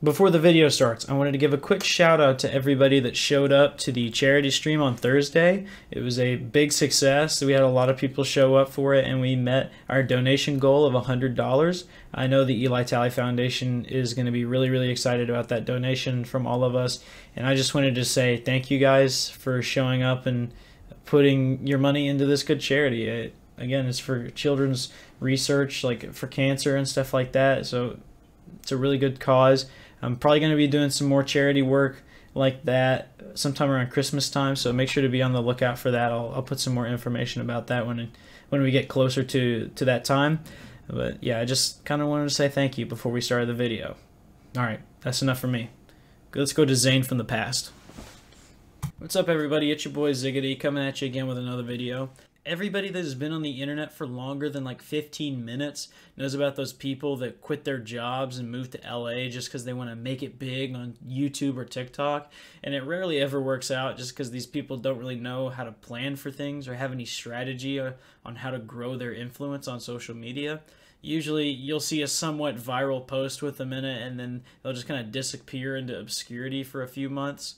Before the video starts, I wanted to give a quick shout out to everybody that showed up to the charity stream on Thursday. It was a big success. We had a lot of people show up for it and we met our donation goal of $100. I know the Eli Talley Foundation is going to be really, really excited about that donation from all of us. And I just wanted to say thank you guys for showing up and putting your money into this good charity. It, again, it's for children's research, like for cancer and stuff like that. So it's a really good cause. I'm probably going to be doing some more charity work like that sometime around Christmas time. So make sure to be on the lookout for that. I'll, I'll put some more information about that when when we get closer to to that time. But yeah, I just kind of wanted to say thank you before we started the video. All right, that's enough for me. Let's go to Zane from the past. What's up, everybody? It's your boy Ziggity coming at you again with another video everybody that has been on the internet for longer than like 15 minutes knows about those people that quit their jobs and move to LA just because they want to make it big on YouTube or TikTok. And it rarely ever works out just because these people don't really know how to plan for things or have any strategy uh, on how to grow their influence on social media. Usually you'll see a somewhat viral post with them in it and then they'll just kind of disappear into obscurity for a few months.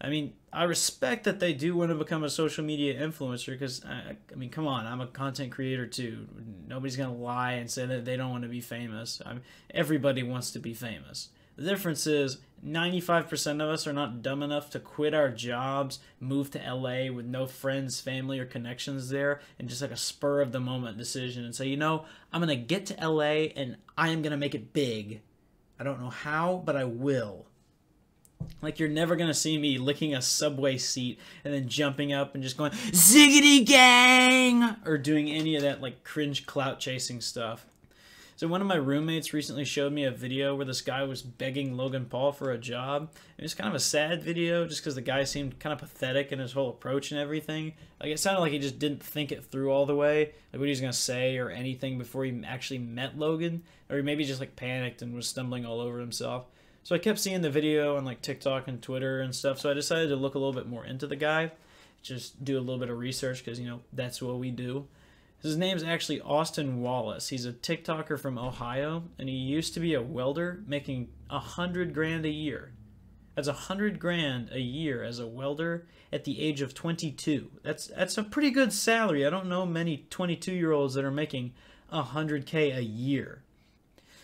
I mean, I respect that they do want to become a social media influencer because, I, I, mean, come on, I'm a content creator too. Nobody's going to lie and say that they don't want to be famous. I mean, everybody wants to be famous. The difference is 95% of us are not dumb enough to quit our jobs, move to LA with no friends, family, or connections there, and just like a spur of the moment decision and say, you know, I'm going to get to LA and I am going to make it big. I don't know how, but I will. Like you're never gonna see me licking a subway seat and then jumping up and just going ziggity gang or doing any of that like cringe clout chasing stuff. So one of my roommates recently showed me a video where this guy was begging Logan Paul for a job. It was kind of a sad video just because the guy seemed kind of pathetic in his whole approach and everything. Like it sounded like he just didn't think it through all the way, like what he was gonna say or anything before he actually met Logan, or he maybe just like panicked and was stumbling all over himself. So I kept seeing the video on like TikTok and Twitter and stuff. So I decided to look a little bit more into the guy, just do a little bit of research because you know that's what we do. His name's actually Austin Wallace. He's a TikToker from Ohio, and he used to be a welder making a hundred grand a year. That's a hundred grand a year as a welder at the age of 22. That's that's a pretty good salary. I don't know many 22 year olds that are making a hundred k a year.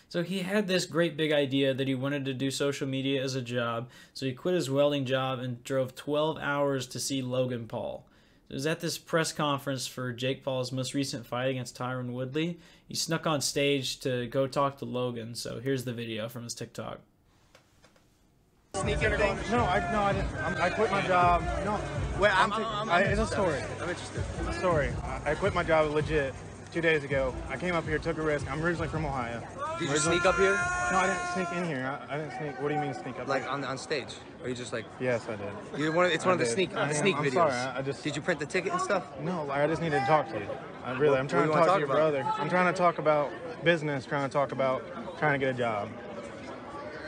So he had this great big idea that he wanted to do social media as a job. So he quit his welding job and drove 12 hours to see Logan Paul. It was at this press conference for Jake Paul's most recent fight against Tyron Woodley. He snuck on stage to go talk to Logan. So here's the video from his TikTok. Sneak anything? No, I no, I didn't. I'm, i quit my job. No, wait, I'm. I'm, I'm, I'm it's a story. I'm interested. It's a story. I, I quit my job legit two days ago. I came up here, took a risk. I'm originally from Ohio. Did you sneak up here? No, I didn't sneak in here. I, I didn't sneak. What do you mean sneak up? Like here? on on stage? Or you just like? Yes, I did. You one? Of, it's one I of the did. sneak I the am- sneak I'm videos. sorry, I- I just- Did you print the ticket and stuff? No, like I just needed to talk to you. I really, I'm trying to you talk wanna your about? brother. I'm trying to talk about business. Trying to talk about trying to get a job.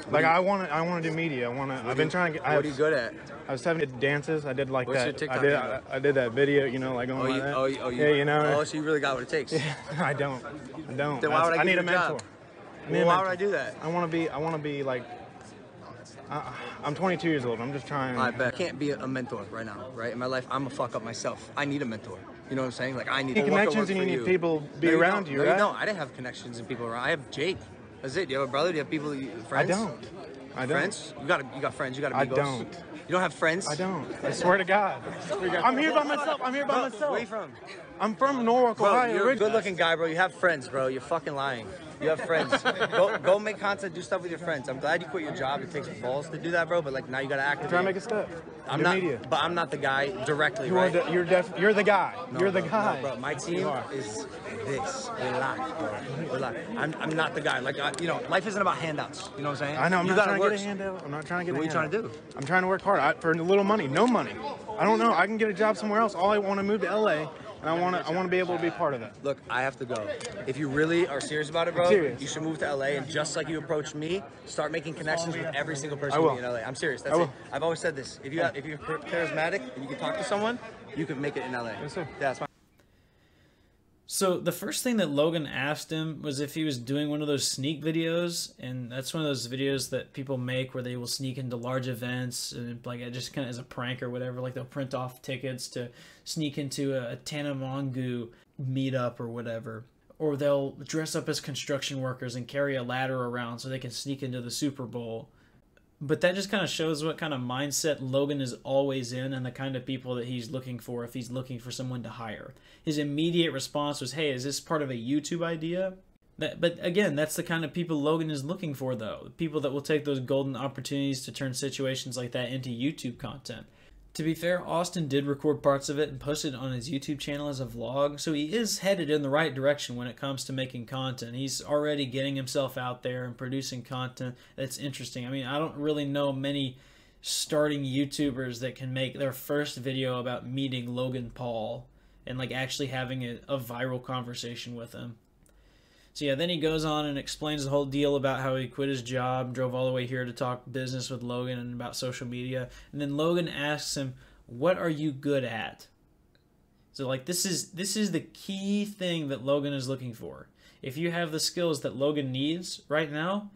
Like I want to, I want to do media. I want to. I've been trying to get. I What have, are you good at? I was seven dances. I did like What's your that. TikTok I did. I. I did that video. You know, like going Oh, like you, that. oh, you, oh, you, yeah, you know. Oh, so you really got what it takes. I don't. I don't. Then why would I I give need you a mentor. I need Well, a why mentor. would I do that? I want to be. I want to be like. I, I'm 22 years old. I'm just trying. I bet. I can't be a mentor right now, right? In my life, I'm a fuck up myself. I need a mentor. You know what I'm saying? Like I need You need connections and you need people be No, you around don't. you, No, right? you don't. I didn't have connections and people around. I have Jake. That's it. Do you have a brother? Do you have people? you- I Friends? don't. I don't. Friends? You got you got friends. You got I don't. You don't have friends? I don't. I swear to God. I'm here by myself. I'm here by myself. Where are you from? I'm from Norwalk, Bro, Ohio. you're a good-looking guy, bro. You have friends, bro. You're fucking lying. You have friends. go, go make content, do stuff with your friends. I'm glad you quit your job. It takes balls to do that, bro. But like now you gotta act. Try to make a step. I'm not, media. but I'm not the guy directly, You right? the, you're def, you're the guy. No, you're the guy. No, bro, my team is this. Relax, bro. Relax. I'm, I'm not the guy. Like, I, you know, life isn't about handouts. You know what I'm saying? I know. I'm you not trying to work. get a handout. I'm not trying to get What a are you trying to do? I'm trying to work hard I, for a little money. No money. I don't know. I can get a job somewhere else. All I want to move to LA, and I want to. I want to be able to be part of that. Look, I have to go. If you really are serious about it, bro, you should move to LA and just like you approached me, start making connections with every single person you meet in LA. I'm serious. That's I it. will. I've always said this. If you have, if you're charismatic and you can talk to someone, you can make it in LA. Yes, sir. Yeah, that's my So the first thing that Logan asked him was if he was doing one of those sneak videos, and that's one of those videos that people make where they will sneak into large events and like it just kind of as a prank or whatever. Like they'll print off tickets to sneak into a, a Tana Mongeau meetup or whatever, or they'll dress up as construction workers and carry a ladder around so they can sneak into the Super Bowl but that just kind of shows what kind of mindset Logan is always in and the kind of people that he's looking for if he's looking for someone to hire. His immediate response was, "Hey, is this part of a YouTube idea?" That, but again, that's the kind of people Logan is looking for, though. People that will take those golden opportunities to turn situations like that into YouTube content. To be fair, Austin did record parts of it and posted it on his YouTube channel as a vlog, so he is headed in the right direction when it comes to making content. He's already getting himself out there and producing content that's interesting. I mean, I don't really know many starting YouTubers that can make their first video about meeting Logan Paul and like actually having a, a viral conversation with him. So yeah, then he goes on and explains the whole deal about how he quit his job, drove all the way here to talk business with Logan and about social media. And then Logan asks him, "What are you good at?" So like this is this is the key thing that Logan is looking for. If you have the skills that Logan needs right now,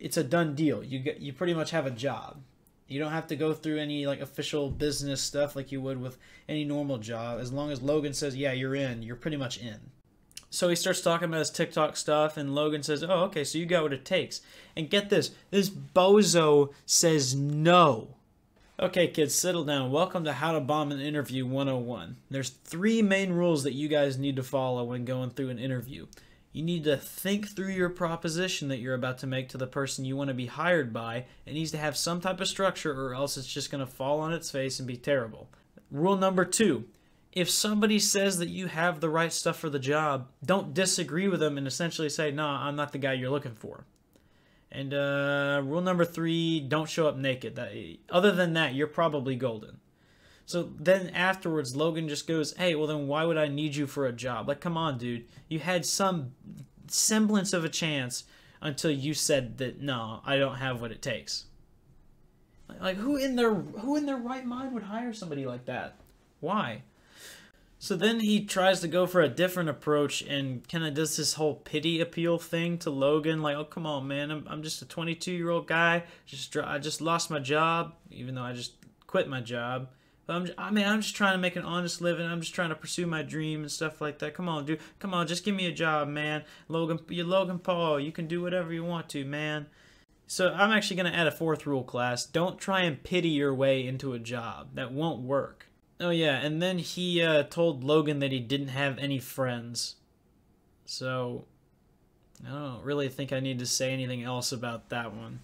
it's a done deal. You get you pretty much have a job. You don't have to go through any like official business stuff like you would with any normal job. As long as Logan says, "Yeah, you're in," you're pretty much in. So he starts talking about his TikTok stuff, and Logan says, Oh, okay, so you got what it takes. And get this this bozo says no. Okay, kids, settle down. Welcome to How to Bomb an Interview 101. There's three main rules that you guys need to follow when going through an interview. You need to think through your proposition that you're about to make to the person you want to be hired by. It needs to have some type of structure, or else it's just going to fall on its face and be terrible. Rule number two if somebody says that you have the right stuff for the job, don't disagree with them and essentially say, "Nah, I'm not the guy you're looking for." And uh, rule number three: don't show up naked. That, other than that, you're probably golden. So then afterwards, Logan just goes, "Hey, well then, why would I need you for a job? Like, come on, dude. You had some semblance of a chance until you said that no, I don't have what it takes." Like, who in their who in their right mind would hire somebody like that? Why? So then he tries to go for a different approach and kind of does this whole pity appeal thing to Logan, like, "Oh come on, man, I'm, I'm just a 22 year old guy. Just I just lost my job, even though I just quit my job. But I'm, I mean, I'm just trying to make an honest living. I'm just trying to pursue my dream and stuff like that. Come on, dude. Come on, just give me a job, man. Logan, you're Logan Paul. You can do whatever you want to, man." So I'm actually going to add a fourth rule class. Don't try and pity your way into a job. That won't work. Oh yeah, and then he uh, told Logan that he didn't have any friends. So I don't really think I need to say anything else about that one.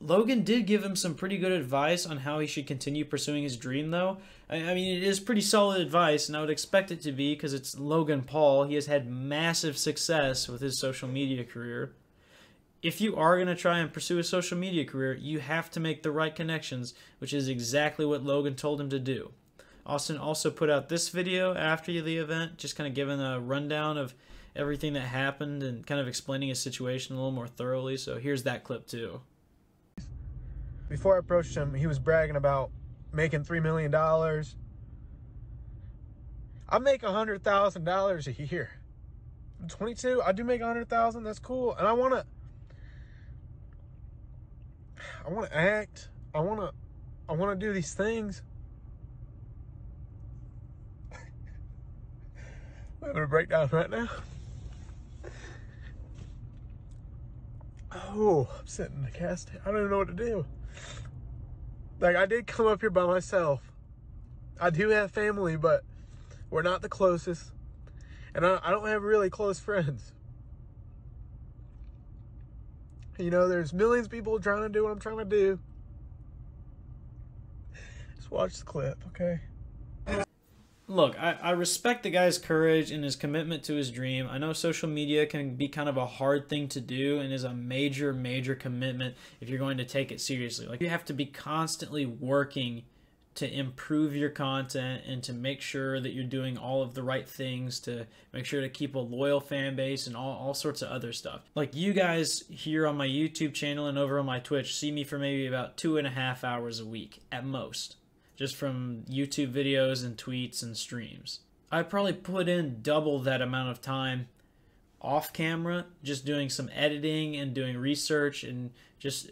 Logan did give him some pretty good advice on how he should continue pursuing his dream, though. I, I mean, it is pretty solid advice, and I would expect it to be because it's Logan Paul. He has had massive success with his social media career if you are going to try and pursue a social media career, you have to make the right connections, which is exactly what Logan told him to do. Austin also put out this video after the event, just kind of giving a rundown of everything that happened and kind of explaining his situation a little more thoroughly. So here's that clip too. Before I approached him, he was bragging about making $3 million. I make $100,000 a year. I'm 22, I do make 100,000. That's cool. And I want to I want to act. I want to I want to do these things. I'm gonna break down right now. Oh, I'm sitting in the cast. I don't even know what to do. Like I did come up here by myself. I do have family, but we're not the closest. And I, I don't have really close friends. You know, there's millions of people trying to do what I'm trying to do. Just watch the clip, okay? Look, I, I respect the guy's courage and his commitment to his dream. I know social media can be kind of a hard thing to do and is a major, major commitment if you're going to take it seriously. Like, you have to be constantly working to improve your content and to make sure that you're doing all of the right things to make sure to keep a loyal fan base and all, all sorts of other stuff. Like you guys here on my YouTube channel and over on my Twitch see me for maybe about two and a half hours a week at most, just from YouTube videos and tweets and streams. I probably put in double that amount of time off camera, just doing some editing and doing research and just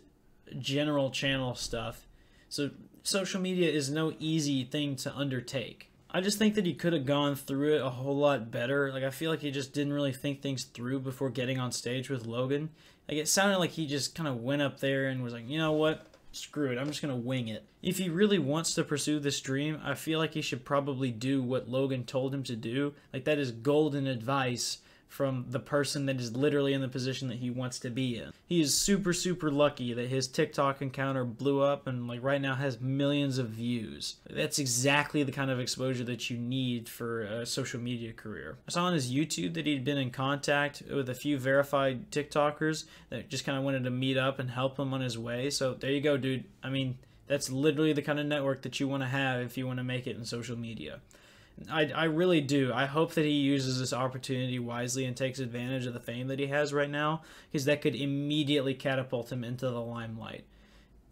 general channel stuff. So social media is no easy thing to undertake. I just think that he could have gone through it a whole lot better. Like I feel like he just didn't really think things through before getting on stage with Logan. Like it sounded like he just kind of went up there and was like, "You know what? Screw it. I'm just going to wing it." If he really wants to pursue this dream, I feel like he should probably do what Logan told him to do. Like that is golden advice from the person that is literally in the position that he wants to be in. He is super super lucky that his TikTok encounter blew up and like right now has millions of views. That's exactly the kind of exposure that you need for a social media career. I saw on his YouTube that he'd been in contact with a few verified TikTokers that just kind of wanted to meet up and help him on his way. So there you go, dude. I mean, that's literally the kind of network that you want to have if you want to make it in social media. I, I really do. I hope that he uses this opportunity wisely and takes advantage of the fame that he has right now, because that could immediately catapult him into the limelight.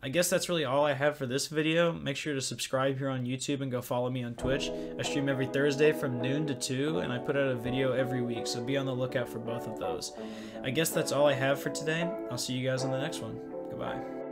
I guess that's really all I have for this video. Make sure to subscribe here on YouTube and go follow me on Twitch. I stream every Thursday from noon to 2, and I put out a video every week, so be on the lookout for both of those. I guess that's all I have for today. I'll see you guys on the next one. Goodbye.